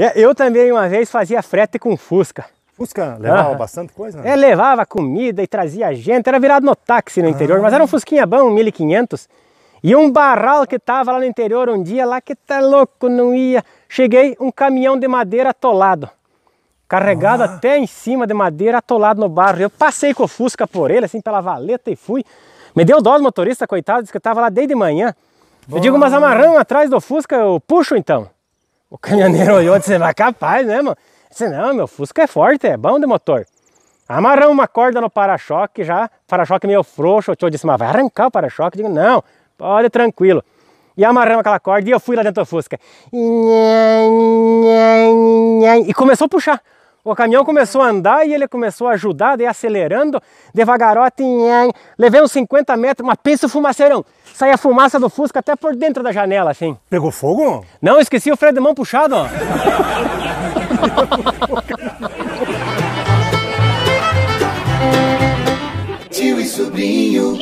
É, eu também uma vez fazia frete com Fusca. Fusca levava bastante coisa? Né? É, levava comida e trazia gente. Era virado no táxi no interior, ah. mas era um Fusquinha bom, 1500. E um barral que tava lá no interior um dia, lá que tá louco, não ia. Cheguei, um caminhão de madeira atolado. Carregado ah. até em cima de madeira, atolado no barro. Eu passei com o Fusca por ele, assim, pela valeta e fui. Me deu dó do motorista, coitado, disse que eu tava lá desde manhã. Eu digo, mas amarrão atrás do Fusca, eu puxo então. O caminhoneiro olhou e disse, mas capaz, né, mano? Eu disse, não, meu Fusca é forte, é bom de motor. Amarramos uma corda no para-choque já, para-choque meio frouxo, o tio disse, mas vai arrancar o para-choque? Digo, não, pode tranquilo. E amarramos aquela corda e eu fui lá dentro do Fusca. E começou a puxar. O caminhão começou a andar e ele começou a ajudar, daí acelerando, devagarote, Levei uns 50 metros, mas pensa o fumaceirão. Saia a fumaça do Fusca até por dentro da janela, assim. Pegou fogo? Não, esqueci o freio de mão puxado, ó. Tio e sobrinho.